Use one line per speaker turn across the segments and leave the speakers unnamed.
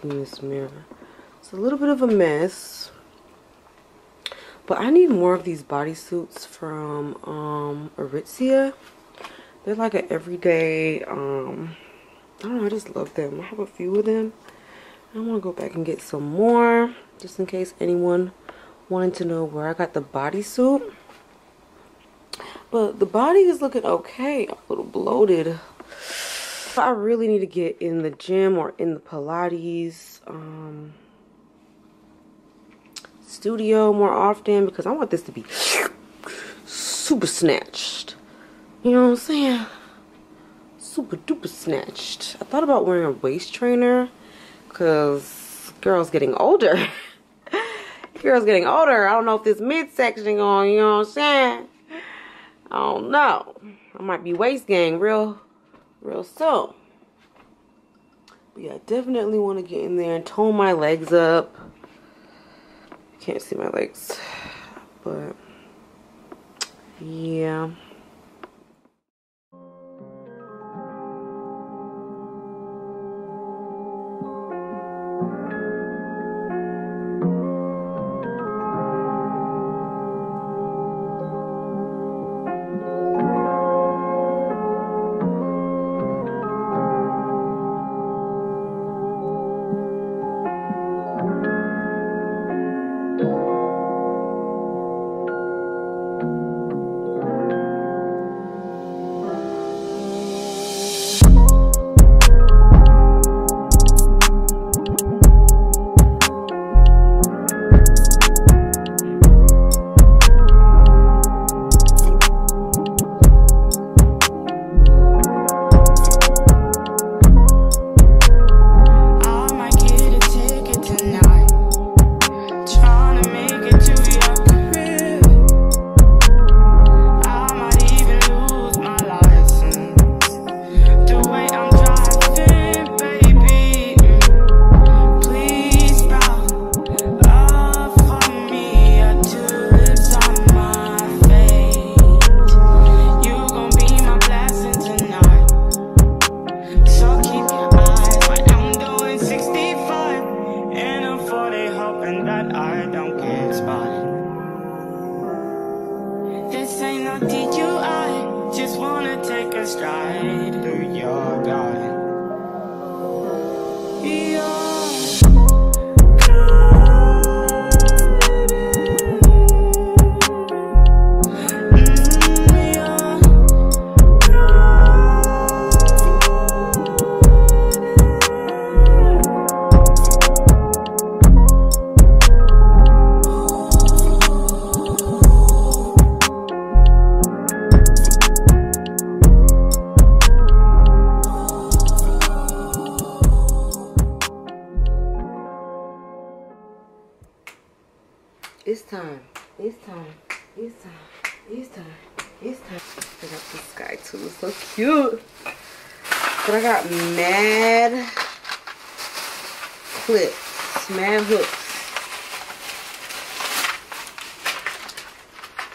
Clean this mirror. It's a little bit of a mess. But I need more of these bodysuits from um, Aritzia. They're like an everyday, um, I don't know, I just love them. I have a few of them. I want to go back and get some more, just in case anyone wanted to know where I got the bodysuit. But the body is looking okay. I'm a little bloated. I really need to get in the gym or in the Pilates um, studio more often because I want this to be super snatched. You know what I'm saying? Super duper snatched. I thought about wearing a waist trainer because girl's getting older. girl's getting older. I don't know if this midsection going, you know what I'm saying? I don't know. I might be waist gang real, real soon. But yeah, I definitely want to get in there and tone my legs up. Can't see my legs, but yeah. It's got mad clips, mad hooks.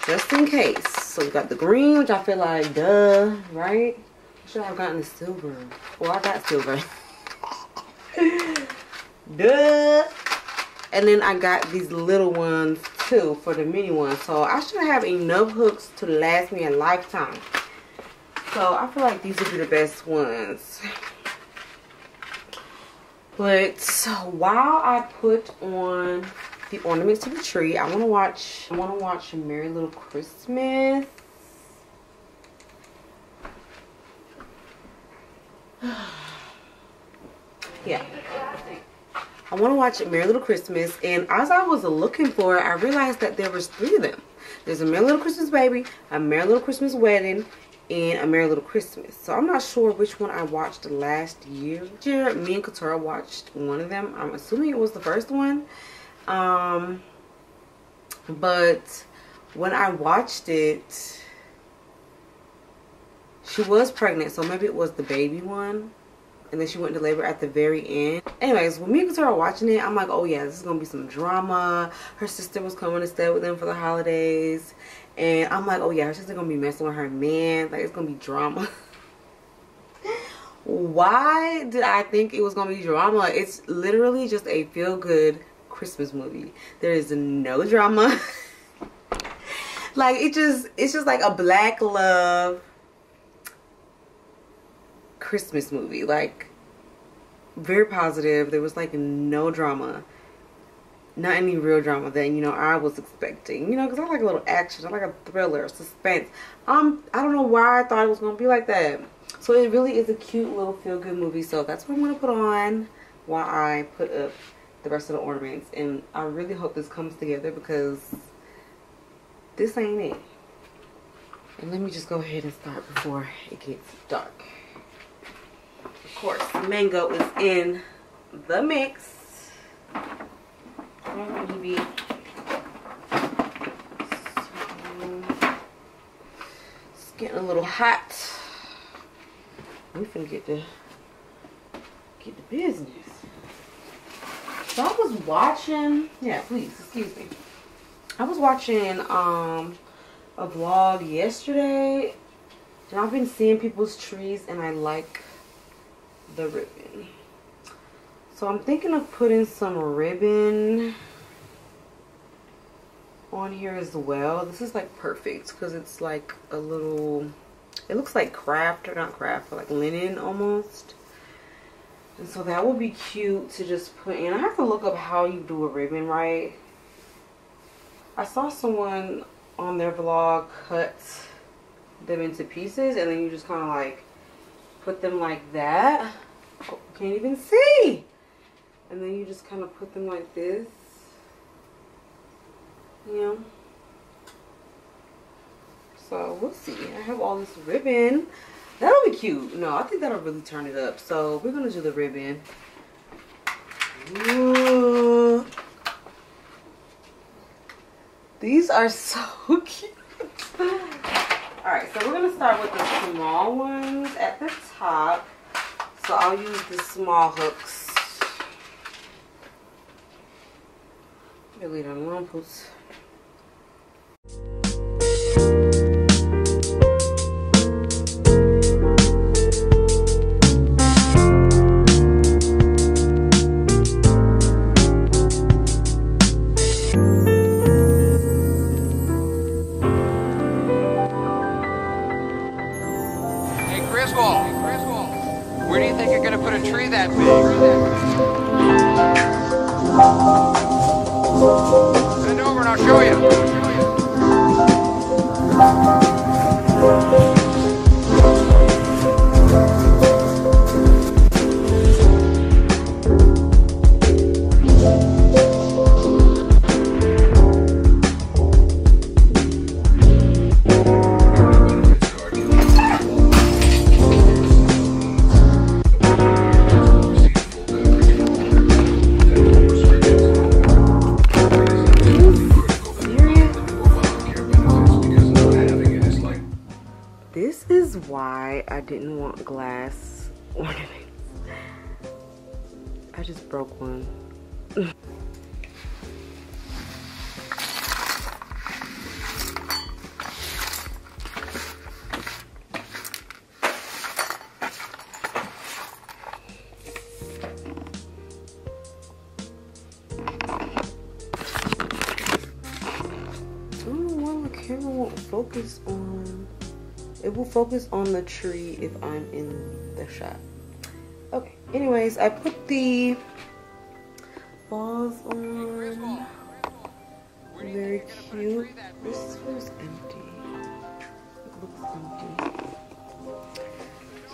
Just in case. So we got the green, which I feel like, duh, right? I Should have gotten the silver. Well, I got silver. duh. And then I got these little ones too for the mini ones. So I should have enough hooks to last me a lifetime. So I feel like these would be the best ones. But while I put on the ornaments to the tree, I want to watch. I want to watch Merry Little Christmas. yeah. I want to watch Merry Little Christmas. And as I was looking for it, I realized that there was three of them. There's a Merry Little Christmas Baby, a Merry Little Christmas Wedding, and a Merry Little Christmas. So I'm not sure which one I watched last year. me and Katura watched one of them. I'm assuming it was the first one. Um, but when I watched it, she was pregnant. So maybe it was the baby one and then she went into labor at the very end. Anyways, when me and Katara watching it, I'm like, oh yeah, this is gonna be some drama. Her sister was coming to stay with them for the holidays, And I'm like, oh yeah, she's gonna be messing with her man. Like it's gonna be drama. Why did I think it was gonna be drama? It's literally just a feel good Christmas movie. There is no drama. like it just it's just like a black love Christmas movie. Like very positive. There was like no drama. Not any real drama that, you know, I was expecting. You know, because I like a little action. I like a thriller, suspense. Um, I don't know why I thought it was going to be like that. So it really is a cute little feel-good movie. So that's what I'm to put on while I put up the rest of the ornaments. And I really hope this comes together because this ain't it. And let me just go ahead and start before it gets dark. Of course, mango is in the mix. Be so, it's getting a little hot. We finna get the get the business. So I was watching, yeah, please, excuse me. I was watching um a vlog yesterday and I've been seeing people's trees and I like the ribbon. So I'm thinking of putting some ribbon on here as well. This is like perfect because it's like a little, it looks like craft or not craft, but like linen almost. And so that would be cute to just put in. I have to look up how you do a ribbon right. I saw someone on their vlog cut them into pieces and then you just kind of like put them like that. Oh, can't even see. And then you just kind of put them like this. Know. So we'll see. I have all this ribbon. That'll be cute. No, I think that'll really turn it up. So we're to do the ribbon. Ooh. These are so cute. Alright, so we're to start with the small ones at the top. So I'll use the small hooks. Really don't want to put focus on it will focus on the tree if I'm in the shot. Okay, anyways, I put the on. Very cute. This feels empty. It looks empty.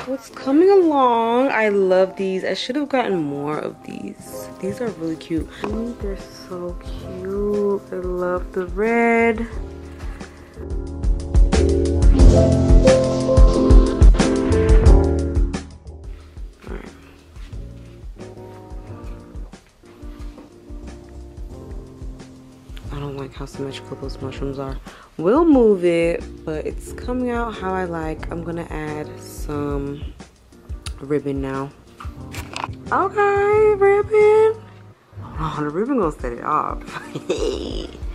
So it's coming along. I love these. I should have gotten more of these. These are really cute. Ooh, they're so cute. I love the red. How symmetrical those mushrooms are. We'll move it, but it's coming out how I like. I'm gonna add some ribbon now. Okay, ribbon. Oh, the ribbon gonna set it off.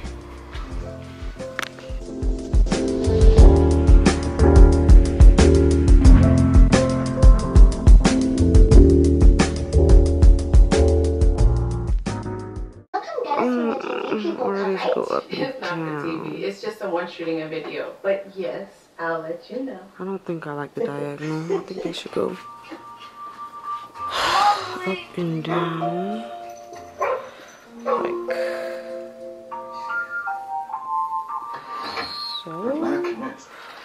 shooting a video. But yes, I'll let you know.
I don't think I like the diagonal. I think they should go up and down. Like so.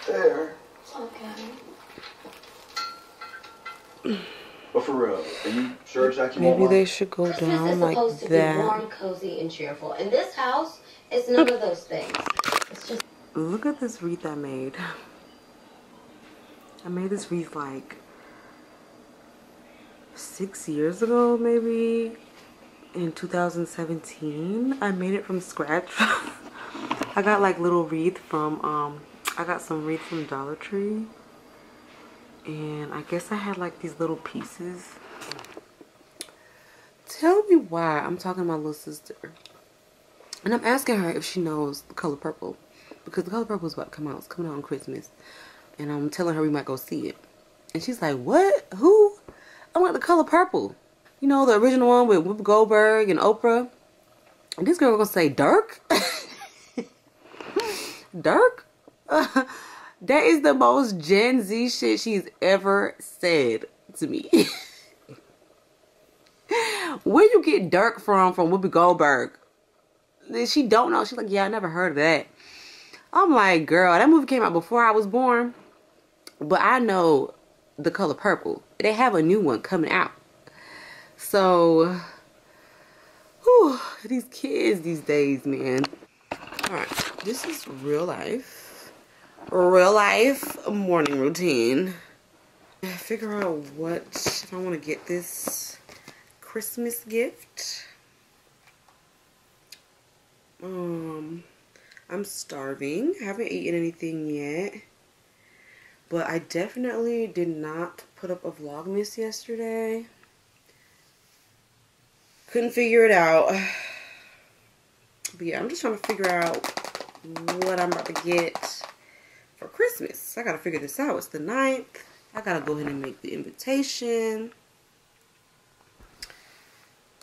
There. Okay. But for real, are you sure Jackie
Maybe they should go down like
supposed to
that.
Be warm, cozy, and cheerful. And this house is none of those things. It's just.
Look at this wreath I made. I made this wreath like six years ago, maybe in 2017. I made it from scratch. I got like little wreath from um I got some wreath from Dollar Tree and I guess I had like these little pieces. Tell me why I'm talking to my little sister. And I'm asking her if she knows the color purple. Because the color purple is about to come out. It's coming out on Christmas. And I'm telling her we might go see it. And she's like, what? Who? I'm like, the color purple. You know, the original one with Whoopi Goldberg and Oprah. And this girl gonna say, Dirk? Dirk? That is the most Gen Z shit she's ever said to me. Where you get Dirk from from Whoopi Goldberg? She don't know. She's like, yeah, I never heard of that. I'm like, girl, that movie came out before I was born. But I know the color purple. They have a new one coming out. So, whew, these kids these days, man. Alright, this is real life real life morning routine. Figure out what if I want to get this Christmas gift. Um, I'm starving. I haven't eaten anything yet. But I definitely did not put up a Vlogmas yesterday. Couldn't figure it out. But yeah, I'm just trying to figure out what I'm about to get for Christmas. I gotta figure this out. It's the 9th. I gotta go ahead and make the invitation.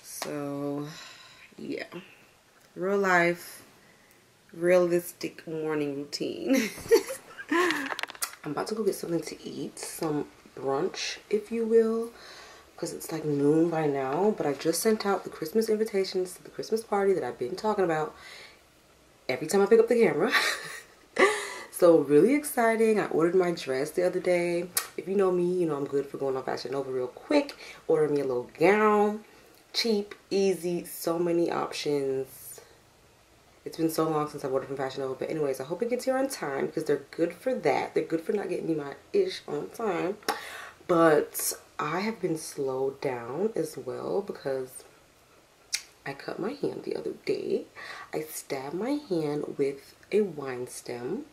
So, yeah. Real life, realistic morning routine. I'm about to go get something to eat. Some brunch, if you will. Because it's like noon by now. But I just sent out the Christmas invitations to the Christmas party that I've been talking about every time I pick up the camera. So really exciting. I ordered my dress the other day. If you know me, you know I'm good for going on Fashion Nova real quick. Order me a little gown. Cheap, easy, so many options. It's been so long since I've ordered from Fashion Nova. But anyways, I hope it gets here on time because they're good for that. They're good for not getting me my ish on time. But I have been slowed down as well because I cut my hand the other day. I stabbed my hand with a wine stem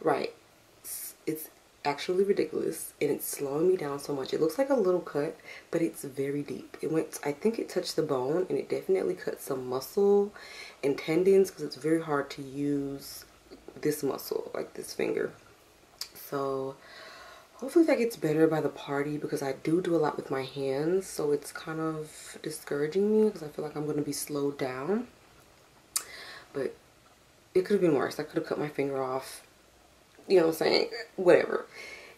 Right. It's, it's actually ridiculous and it's slowing me down so much. It looks like a little cut, but it's very deep. It went, I think it touched the bone and it definitely cut some muscle and tendons because it's very hard to use this muscle, like this finger. So hopefully that gets better by the party because I do do a lot with my hands. So it's kind of discouraging me because I feel like I'm going to be slowed down. But it could have been worse. I could have cut my finger off you know what I'm saying? Whatever.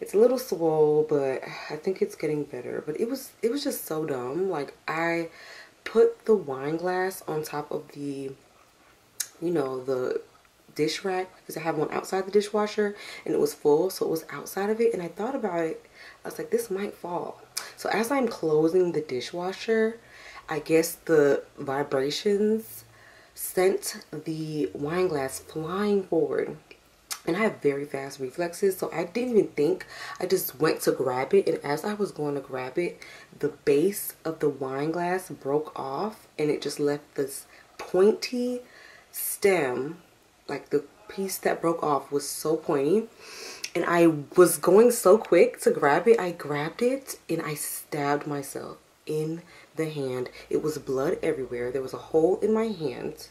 It's a little swole, but I think it's getting better. But it was it was just so dumb. Like I put the wine glass on top of the you know, the dish rack because I have one outside the dishwasher and it was full so it was outside of it and I thought about it. I was like this might fall. So as I'm closing the dishwasher I guess the vibrations sent the wine glass flying forward. And I have very fast reflexes so I didn't even think. I just went to grab it and as I was going to grab it the base of the wine glass broke off and it just left this pointy stem like the piece that broke off was so pointy and I was going so quick to grab it I grabbed it and I stabbed myself in the hand it was blood everywhere there was a hole in my hand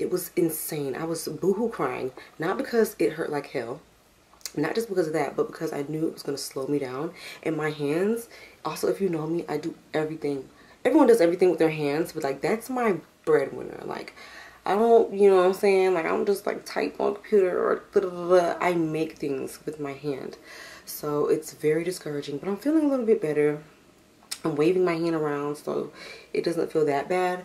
it was insane. I was boohoo crying, not because it hurt like hell, not just because of that, but because I knew it was going to slow me down. And my hands, also, if you know me, I do everything. Everyone does everything with their hands, but like that's my breadwinner. Like I don't, you know what I'm saying? Like, I don't just like type on computer or blah, blah, blah. I make things with my hand. So it's very discouraging, but I'm feeling a little bit better. I'm waving my hand around so it doesn't feel that bad,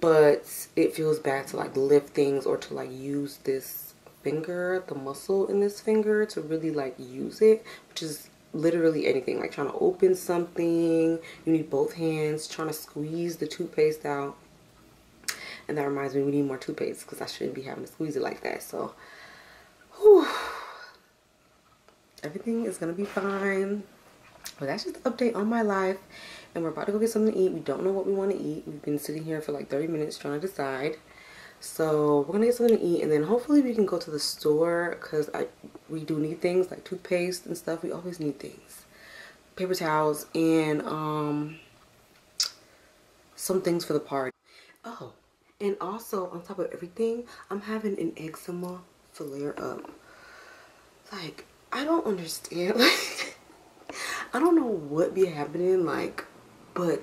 but it feels bad to like lift things or to like use this finger, the muscle in this finger to really like use it, which is literally anything like trying to open something you need both hands trying to squeeze the toothpaste out and that reminds me we need more toothpaste because I shouldn't be having to squeeze it like that. So whew, everything is gonna be fine. But that's just an update on my life. And we're about to go get something to eat. We don't know what we want to eat. We've been sitting here for like 30 minutes trying to decide. So we're gonna get something to eat and then hopefully we can go to the store because I we do need things like toothpaste and stuff. We always need things. Paper towels and um some things for the party. Oh, and also on top of everything, I'm having an eczema flare up. Like, I don't understand. Like, I don't know what be happening, like, but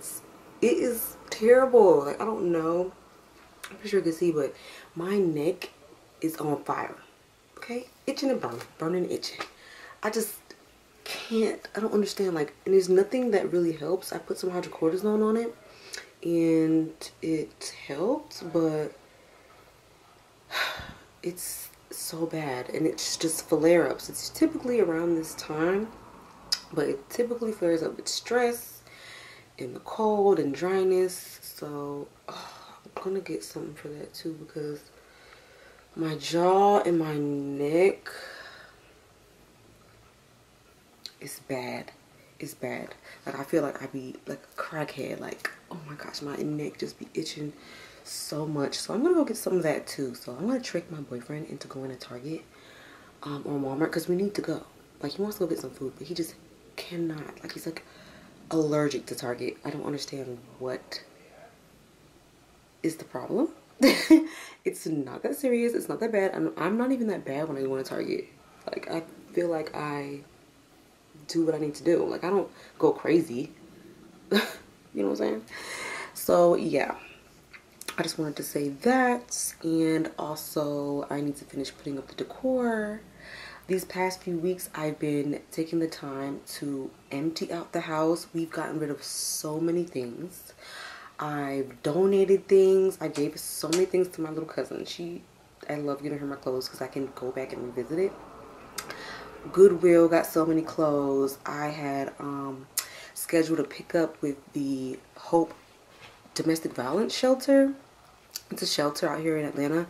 it is terrible. Like, I don't know I'm pretty sure you can see, but my neck is on fire. Okay? Itching and burning. Burning and itching. I just can't. I don't understand. Like, and there's nothing that really helps. I put some hydrocortisone on it. And it helped, but it's so bad. And it's just flare-ups. It's typically around this time. But it typically flares up with stress and the cold and dryness. So, oh, I'm gonna get something for that too because my jaw and my neck is bad. It's bad. Like I feel like I be like a crackhead. Like, oh my gosh, my neck just be itching so much. So I'm gonna go get some of that too. So I'm gonna trick my boyfriend into going to Target um, or Walmart because we need to go. Like he wants to go get some food, but he just cannot. Like he's like allergic to Target. I don't understand what is the problem. it's not that serious. It's not that bad. I'm, I'm not even that bad when I go to Target. Like, I feel like I do what I need to do. Like, I don't go crazy. you know what I'm saying? So, yeah. I just wanted to say that. And also, I need to finish putting up the decor. These past few weeks, I've been taking the time to empty out the house. We've gotten rid of so many things. I've donated things. I gave so many things to my little cousin. She, I love getting her my clothes because I can go back and revisit it. Goodwill got so many clothes. I had um, scheduled a pickup with the Hope Domestic Violence Shelter. It's a shelter out here in Atlanta.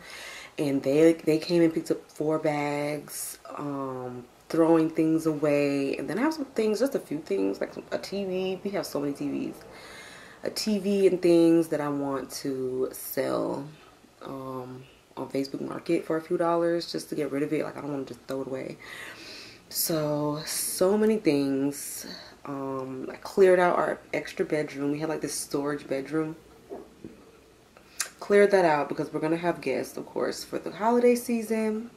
And they they came and picked up four bags, um, throwing things away. And then I have some things, just a few things, like a TV. We have so many TVs a TV and things that I want to sell um, on Facebook Market for a few dollars just to get rid of it. Like I don't want to just throw it away. So, so many things. Um, I cleared out our extra bedroom. We had like this storage bedroom. Cleared that out because we're going to have guests, of course, for the holiday season.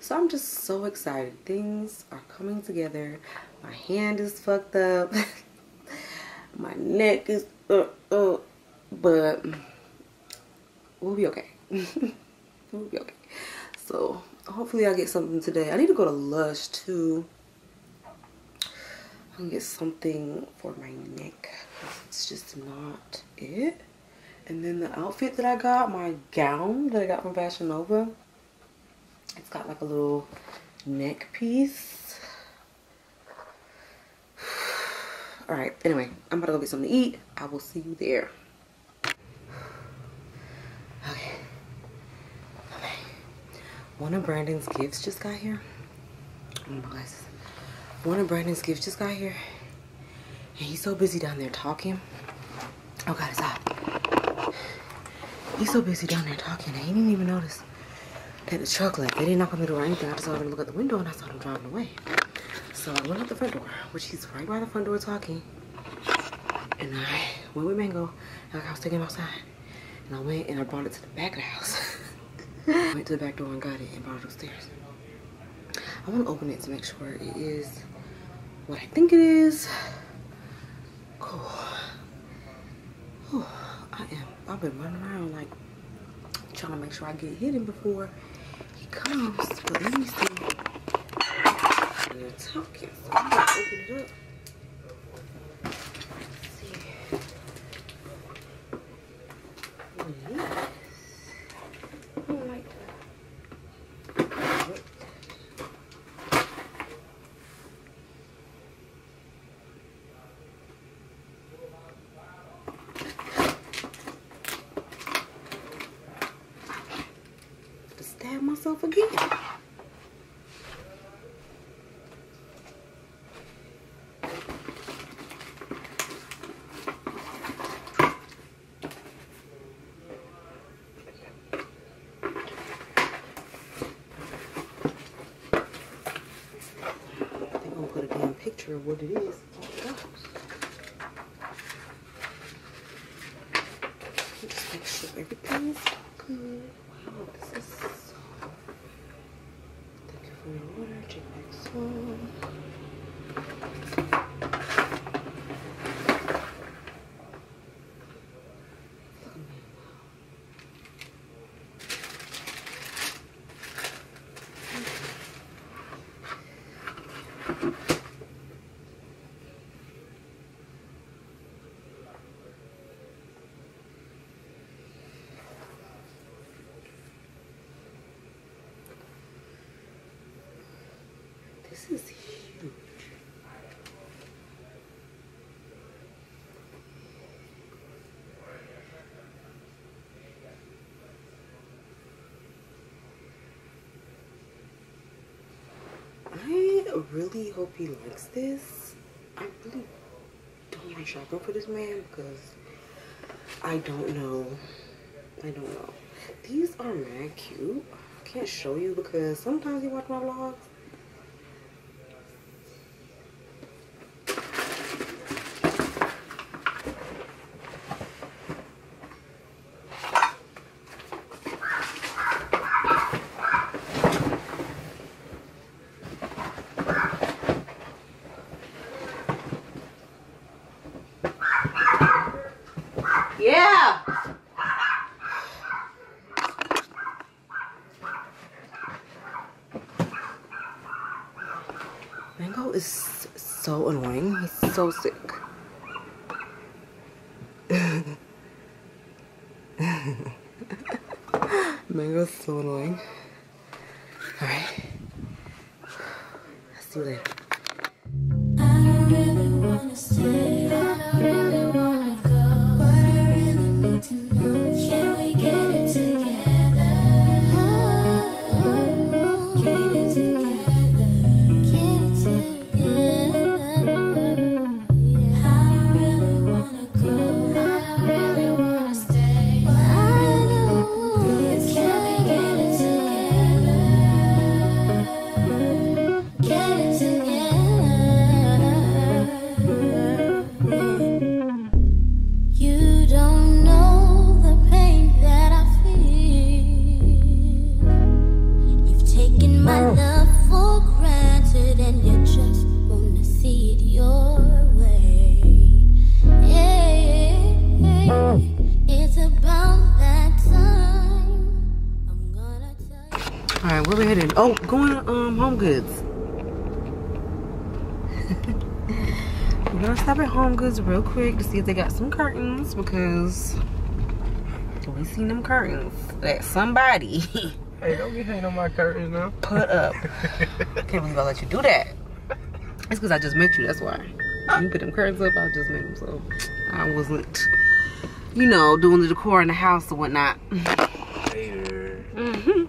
So I'm just so excited. Things are coming together. My hand is fucked up. My neck is uh uh but we'll be okay. we'll be okay. So hopefully I get something today. I need to go to Lush too. I can get something for my neck. It's just not it. And then the outfit that I got, my gown that I got from Fashion Nova, it's got like a little neck piece all right anyway i'm about to go get something to eat i will see you there okay okay one of brandon's gifts just got here. One of brandon's gifts just got here. And he's so busy down there talking. Oh god it's hot. He's so busy down there talking that he didn't even notice that the truck left. They didn't knock on the door or anything. I just saw him look at the window and i saw him driving away. So I went out the front door, which he's right by the front door talking. And I went with Mango, like I was taking him outside. And I went and I brought it to the back of the house. Went to the back door and got it and brought it upstairs. I want to open it to make sure it is what I think it is. Cool. Whew, I am. I've been running around like trying to make sure I get hidden before he comes. But let me see. Talking, so I'm gonna open it up. Let's see. Yes. I don't like that. To stab myself again. They're gonna put a damn picture of what it is. Oh, gosh. Just make sure everything's good. Wow, this is so. Thank you for your order, JPEG This is huge. I really hope he likes this. I really don't want like shopping for this man because I don't know. I don't know. These are mad cute. I can't show you because sometimes you watch my vlogs Yeah. Mango is so annoying. He's so sick. Mango's so annoying. Alright.
I'll See you
later. Stop at Home Goods real quick to see if they got some curtains because we seen them curtains that somebody
Hey, don't be hating on my curtains now.
put up. Can't believe I let you do that. It's because I just met you. That's why. You put them curtains up. I just met them, so I wasn't, you know, doing the decor in the house or whatnot.
Hater.
hmm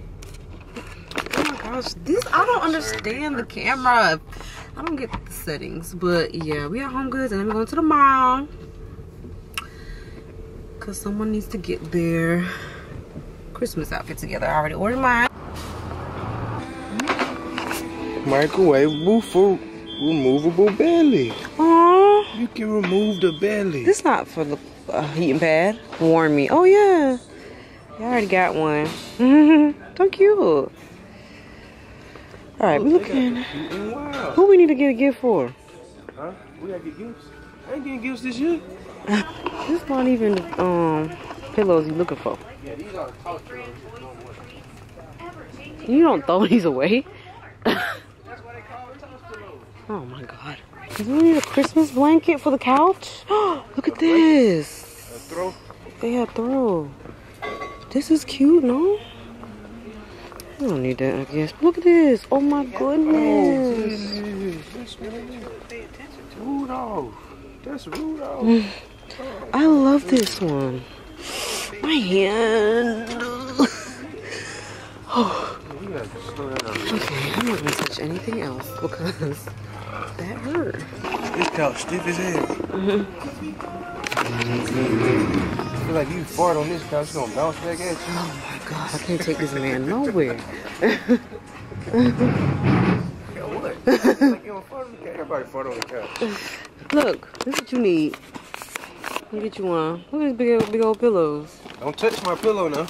Oh my gosh, this I don't understand the camera. I don't get settings, but yeah, we at Home Goods and then we're going to the mall because someone needs to get their Christmas outfit together. I already ordered mine.
Microwavable for removable belly.
Aww,
You can remove the belly.
this not for the uh, heating pad. Warm me. Oh yeah, yeah, I already got one. so cute. All right, we looking. Who we need to get a gift for?
Huh? We gotta get gifts. I ain't getting gifts this year.
This not even um pillows you looking for.
Yeah, these are pillows.
You don't throw these away.
That's why they call them toss pillows.
Oh my god. Do we need a Christmas blanket for the couch? Look at this.
A throw.
They had throw. This is cute, no? I don't need that, I guess. Look at this. Oh my goodness.
Rudolph. That's Rudolph.
I love this one. My hand.
oh. gotta slow that down.
Okay, I'm not gonna touch anything else because that hurt.
This couch stiff as hell. Mm-hmm. feel like you fart on this couch, it's gonna bounce back at you.
Oh, God, I can't take this man nowhere.
Yeah, what? like you don't fart on the couch. Everybody fart on the couch.
Look, this is what you need. Let me get you one. Look at these big, old- big old pillows.
Don't touch my pillow now.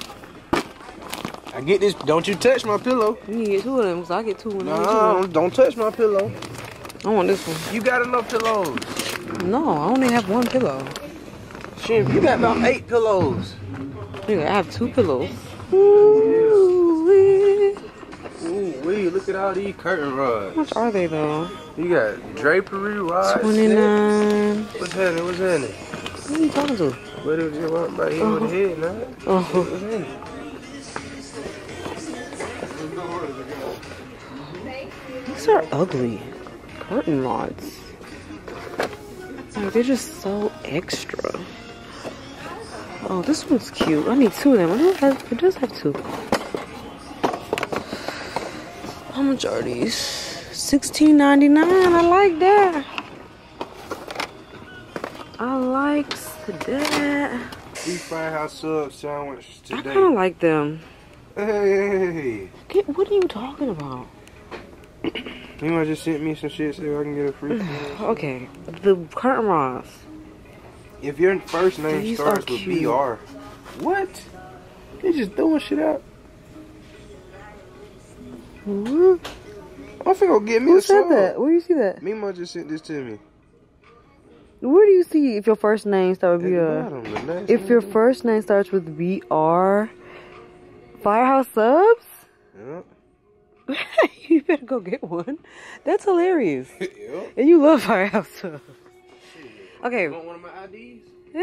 I get this. Don't you touch my pillow.
You need two of them, so I get two. And I, get you
No, don't touch my pillow.
I want this one.
You got enough pillows.
No, I only have one pillow.
Shit, you got about eight pillows.
Nigga, I have two pillows. Ooh,
Ooh, wee, look at all these curtain rods.
How much are they though?
You got drapery rods.
Twenty nine.
What's happening? What's happening?
What are you talking to?
What if you want by here with the head, nah?
Oh, uh-huh.
What's happening?
these are ugly curtain rods. Like they're just so extra. Oh, this one's cute. I need two of them. I don't have, it does have two. How much are these? Sixteen ninety nine. I like that. I like that.
These firehouse sub sandwich
I kind of like them.
Hey,
Get, what are you talking about?
you might just sent me some shit so I can get a free.
Mm, okay, the curtain rods.
If your first name
These
starts with. BR, what? They just throwing shit out.
Who
I'm finna go get me a
said that? Where do you see that?
Mima just sent this to me.
Where do you see if your first name starts with BR?
bottom, the last
If your first name starts with BR, Firehouse Subs?
Yeah.
you better go get one. That's hilarious.
yeah.
And you love Firehouse Subs. Okay,
Want one of my IDs?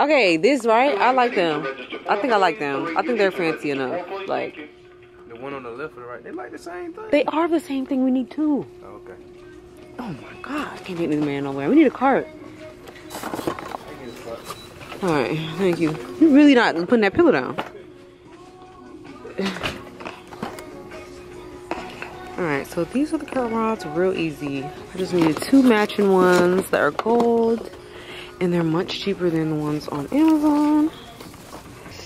okay, this right? I like them. I think I like them. I think they're fancy enough. Like
The one on the left or the right, they like the same thing.
they are the same thing. We need two.
Oh, okay.
Oh my god, I can't take this man nowhere. We need a cart. All right, thank you. You're really not putting that pillow down. All right, so these are the curtain rods, real easy. I just needed two matching ones that are gold, and they're much cheaper than the ones on Amazon.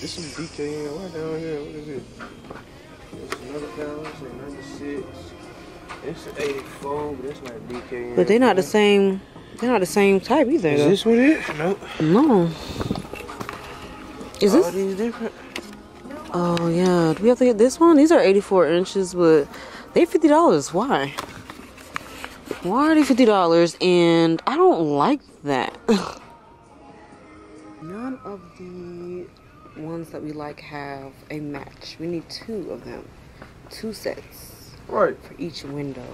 This is. What down here? What is it? It's another pound. It's another six. It's an 84, but it's not.
But they're not the same. They're not the same type either.
Is
though.
this what it is? Nope.
No. Is
All
this?
these different?
Oh yeah. Do we have to get this one? These are 84 inches, but they fifty dollars. Why? Why are they fifty dollars? And I don't like that. None of the ones that we like have a match. We need two of them, two sets
Right.
for each window,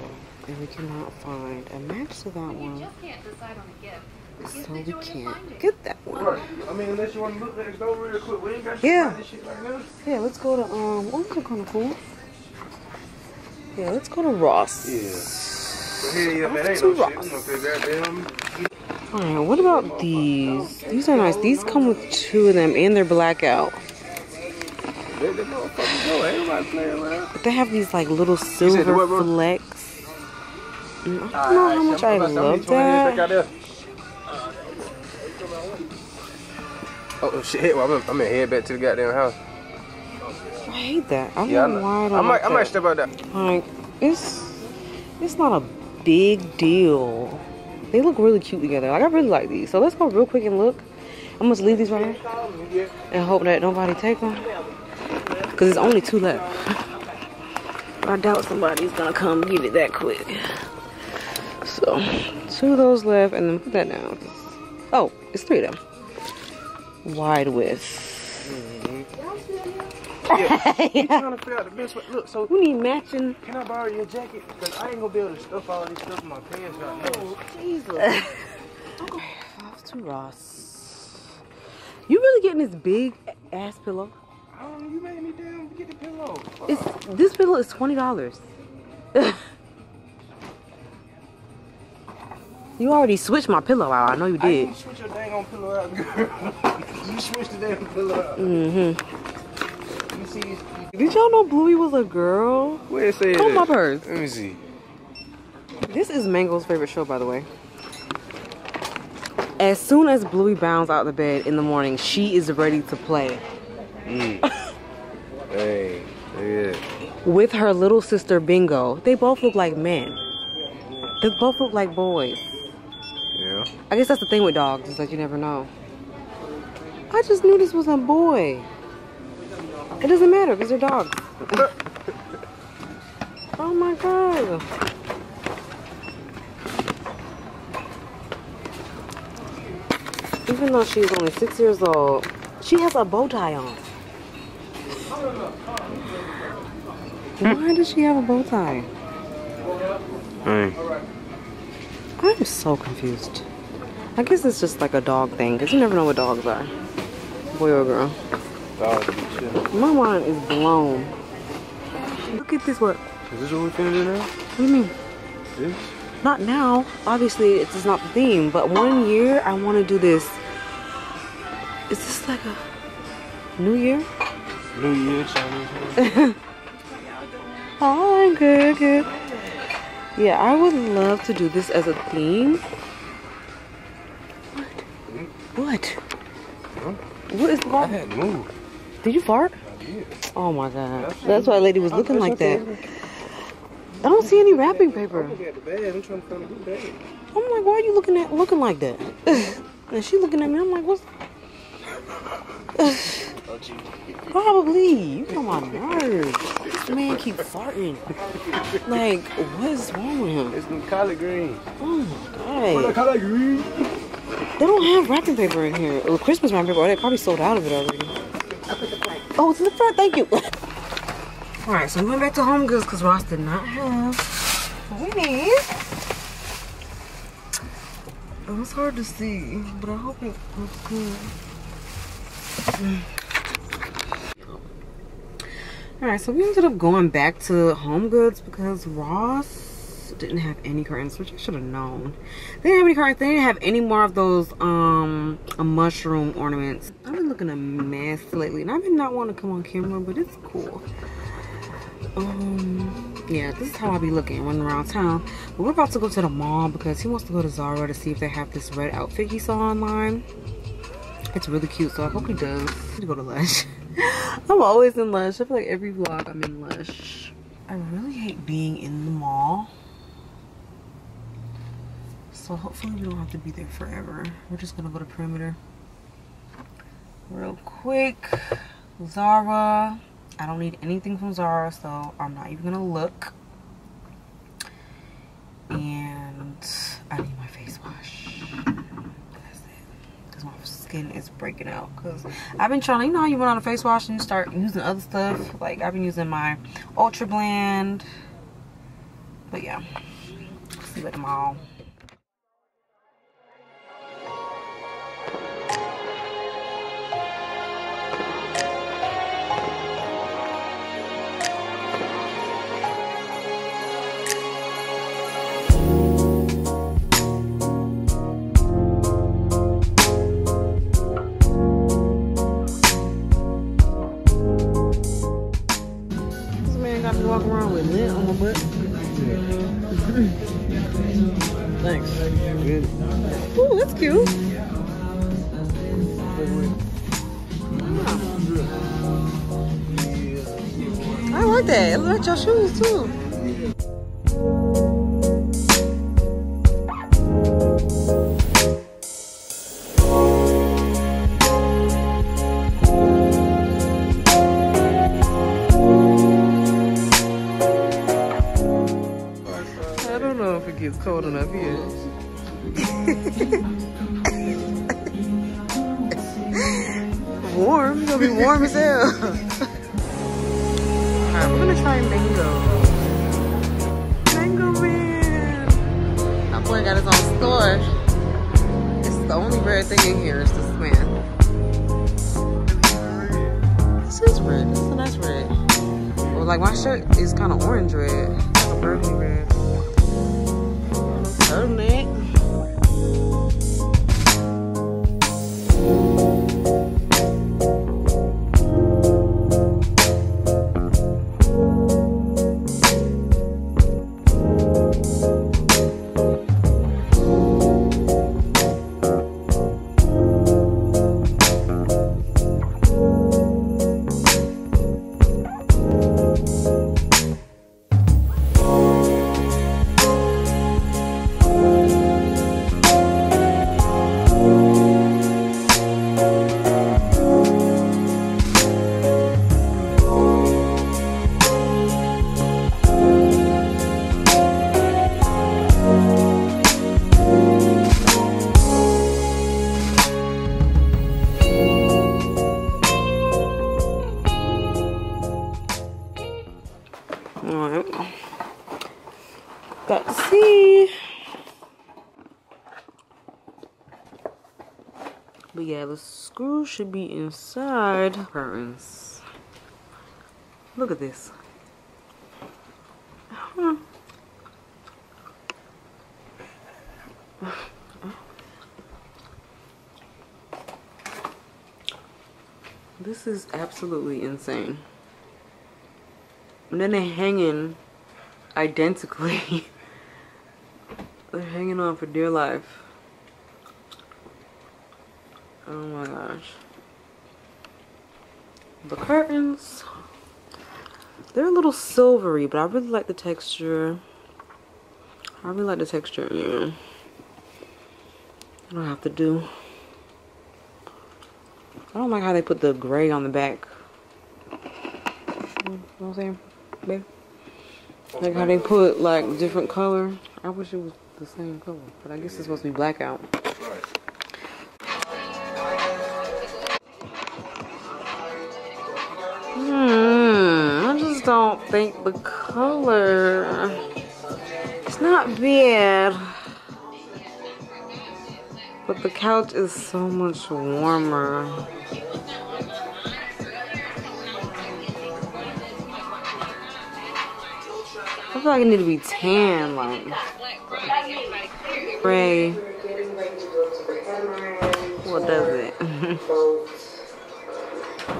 and we cannot find a match to that one,
Just can't decide on a gift.
so we can't get that one.
Right. I mean, unless you want to look next door real quick. We ain't got
Yeah.
to this shit right now.
Yeah, let's go to um. These are kind of cool. Yeah, let's go to Ross.
Yeah. Here, yeah, man, ain't
Two
no shit. gonna figure.
All right, what about these? These are nice. These come with two of them, and they're blackout.
Let the motherfuckers go. Ain't nobody playing around.
But they have these like little silver flecks. I don't know how much I love that.
Oh shit! I'm gonna head back to the goddamn house.
I hate that. I don't
Yeah, I,
know why I
I,
don't
might,
like
I might step out that.
Like it's it's not a big deal. They look really cute together. Like I really like these. So let's go real quick and look. I'm gonna leave these right here and hope that nobody take them. Cause there's only two left. I doubt somebody's gonna come get it that quick. So two of those left, and then put that down. Oh, it's three of them. wide width.
I'm trying to figure out the best way. Look, so
We need matching.
can I borrow your jacket? Because I ain't gonna be able to stuff all this stuff in my pants right now.
Jesus. Off to Ross. You really getting this big ass pillow?
I don't know, you made me damn get the pillow.
It's this pillow is twenty dollars. you already switched my pillow out. I know you
I
did.
didn't switch your dang on pillow out, girl. you switched the damn pillow out.
Mm-hmm.
See?
Did y'all know Bluey was a girl?
Where it say
Oh my purse.
Let me see.
This is Mango's favorite show, by the way. As soon as Bluey bounds out of the bed in the morning, she is ready to play
Mm. hey, yeah.
with her little sister Bingo. They both look like men. They both look like boys.
Yeah.
I guess that's the thing with dogs, is that you never know. I just knew this was a boy. It doesn't matter because they're dogs. oh my god. Even though she's only six years old, she has a bow tie on. Why does she have a bow tie?
Hey.
I'm so confused. I guess it's just like a dog thing because you never know what dogs are. Boy or girl.
Dog be chilling.
My mind is blown. Look at this work.
Is this what we're finna do now?
What do you mean?
This?
Not now. Obviously, it's not the theme. But one year, I want to do this. Is this like a New Year?
New Year, Chinese.
Oh, good, good. Yeah, I would love to do this as a theme. Hmm? What? What? What is
I
wrong?
had to move.
Did you fart?
Did.
Oh my god. That's why lady was looking like that. I don't see any wrapping paper.
I'm looking at the bag. I'm trying to find a good bag.
I'm like, why are you looking at looking like that? and she looking at me. I'm like, what's? Probably. You know my nerves. This man keep farting. Like, what is wrong with him?
It's some collard green.
Oh my god.
collard green?
They don't have wrapping paper in here. Christmas wrapping paper. They probably sold out of it already. Oh, it's in the front. Thank you. All right, so we went back to Home Goods because Ross did not have what we need. It was hard to see, but I hope it looks good. All right, so we ended up going back to Home Goods because Ross didn't have any curtains, which I should have known. They didn't have any curtains. They didn't have any more of those um mushroom ornaments. I've been looking a mess lately, and I did not want to come on camera, but it's cool. Um, yeah, this is how I be looking running around town. But we're about to go to the mall because he wants to go to Zara to see if they have this red outfit he saw online. It's really cute, so I hope he does. I to go to Lush. I'm always in Lush. I feel like every vlog I'm in Lush. I really hate being in the mall. So hopefully we don't have to be there forever. We're just gonna go to Perimeter. Real quick. Zara. I don't need anything from Zara, so I'm not even gonna look. And I need my face wash. That's it. Because my skin is breaking out. Because I've been trying, you know how you run out of face wash and you start using other stuff? Like, I've been using my Ultra Blend. But yeah. See you at the mall. That. Should be inside curtains. Look at this. Huh. This is absolutely insane. And then they're hanging identically. they're hanging on for dear life. Oh my gosh. The curtains, they're a little silvery, but I really like the texture. I really like the texture, yeah. I don't have to do. I don't like how they put the gray on the back. You know what I'm saying? babe. Like how they put like different color. I wish it was the same color, but I guess it's supposed to be blackout. Think the color. It's not bad. But the couch is so much warmer. I feel like I need to be tan, like gray. What does it?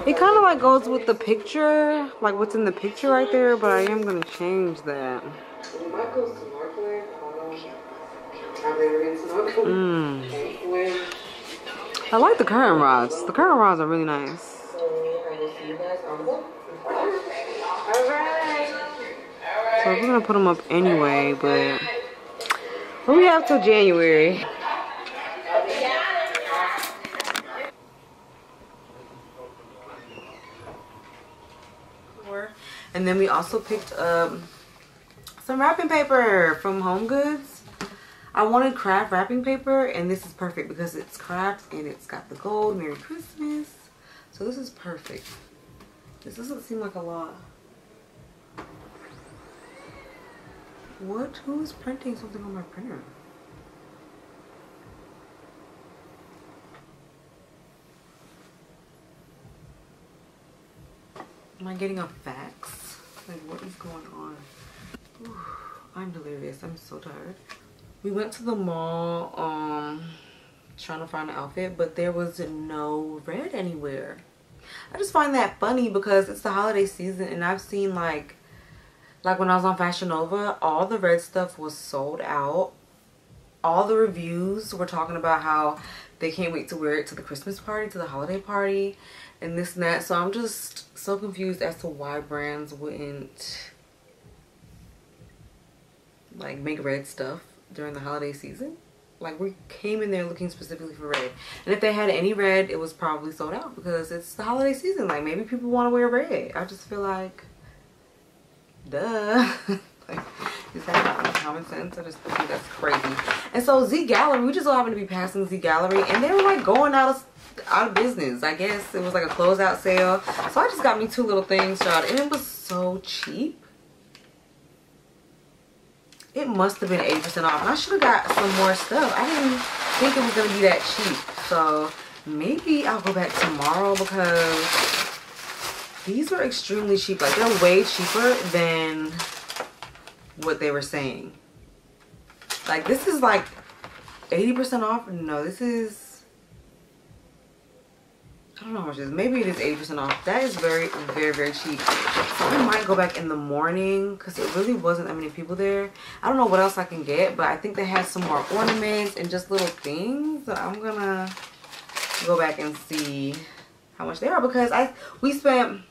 it kind of like goes with the picture, like what's in the picture right there. But I am gonna change that. Mm. I like the curtain rods. The curtain rods are really nice. So we're gonna put them up anyway, but we have till January. And then we also picked up some wrapping paper from Home Goods. I wanted craft wrapping paper and this is perfect because it's craft and it's got the gold Merry Christmas. So this is perfect. This doesn't seem like a lot. What? Who's printing something on my printer? Am I getting a fax? Like, what is going on? Ooh, I'm delirious. I'm so tired. We went to the mall, um, trying to find an outfit, but there was no red anywhere. I just find that funny because it's the holiday season and I've seen like like when I was on Fashion Nova, all the red stuff was sold out. All the reviews were talking about how they can't wait to wear it to the Christmas party, to the holiday party, and this and that. So I'm just so confused as to why brands wouldn't like make red stuff during the holiday season. Like we came in there looking specifically for red. And if they had any red, it was probably sold out because it's the holiday season. Like maybe people want to wear red. I just feel like duh. like, is that common sense? I just think that's crazy. And so Z Gallerie, we just so happened to be passing Z Gallerie and they were like going out of out of business. I guess it was like a closeout sale. So I just got me two little things, y'all. And it was so cheap. It must have been 80% off. And I should have got some more stuff. I didn't think it was going to be that cheap. So maybe I'll go back tomorrow because these are extremely cheap. Like they're way cheaper than what they were saying. Like this is like 80% off. No, this is I don't know how much it is. Maybe it is 80% off. That is very, very, very cheap. So I might go back in the morning because it really wasn't that many people there. I don't know what else I can get, but I think they had some more ornaments and just little things. So I'm gonna go back and see how much they are because I we spent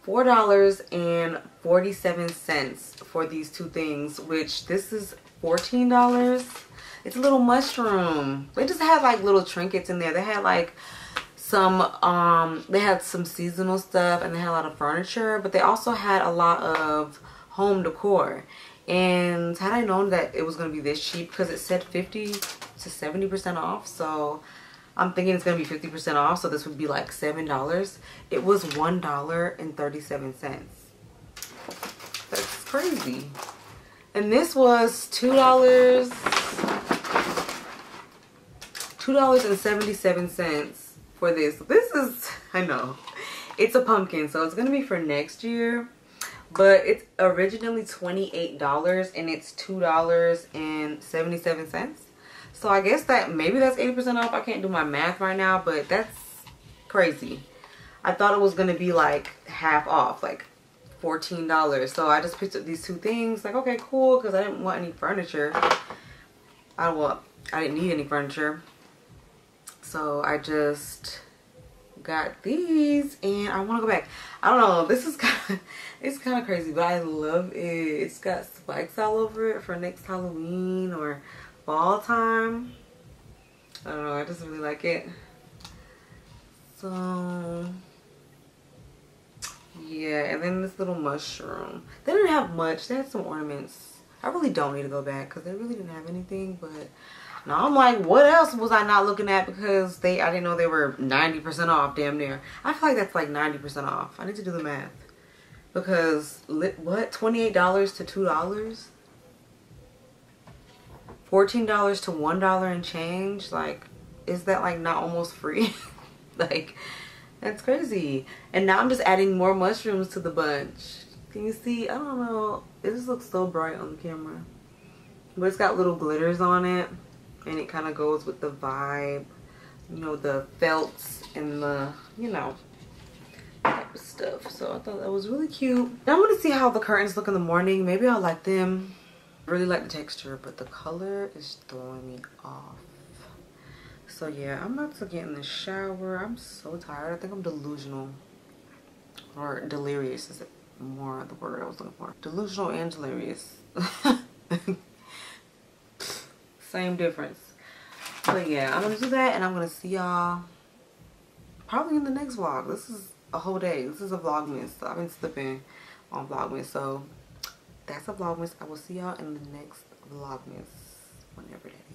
four dollars and 47 cents for these two things which this is 14 dollars it's a little mushroom they just had like little trinkets in there they had like some um they had some seasonal stuff and they had a lot of furniture but they also had a lot of home decor and had i known that it was going to be this cheap because it said 50 to 70 percent off so I'm thinking it's going to be 50% off, so this would be like $7. It was $1.37. That's crazy. And this was $2. $2.77 for this. This is, I know, it's a pumpkin, so it's going to be for next year. But it's originally $28 and it's $2.77. So I guess that maybe that's 80% off. I can't do my math right now, but that's crazy. I thought it was going to be like half off, like $14. So I just picked up these two things. Like, okay, cool, because I didn't want any furniture. I well, I didn't need any furniture. So I just got these and I want to go back. I don't know. This is kind of, it's kind of crazy, but I love it. It's got spikes all over it for next Halloween or fall time. I don't know, I just really like it. So, yeah, and then this little mushroom. They didn't have much. They had some ornaments. I really don't need to go back because they really didn't have anything, but now I'm like, what else was I not looking at? Because they I didn't know they were 90% off damn near. I feel like that's like 90% off. I need to do the math. Because, what, $28 to $2? $14 to $1 and change? Like is that like not almost free? Like that's crazy. And now i'm just adding more mushrooms to the bunch. Can you see? I don't know. It just looks so bright on the camera. But it's got little glitters on it and it kind of goes with the vibe you know the felts and the you know type of stuff. So i thought that was really cute. Now i'm gonna see how the curtains look in the morning. Maybe i'll like them. Really like the texture but the color is throwing me off. So yeah i'm about to get in the shower. I'm so tired. I think i'm delusional. Or delirious is it more the word i was looking for? Delusional and delirious same difference. But yeah i'm gonna do that and i'm gonna see y'all probably in the next vlog. This is a whole day. This is a vlogmas. So i've been slipping on vlogmas so that's a vlogmas. I will see y'all in the next vlogmas. Whenever that